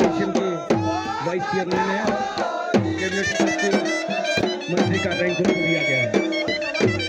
Association के vice chairman है। Cabinet मंत्री का रैंक दिया गया है।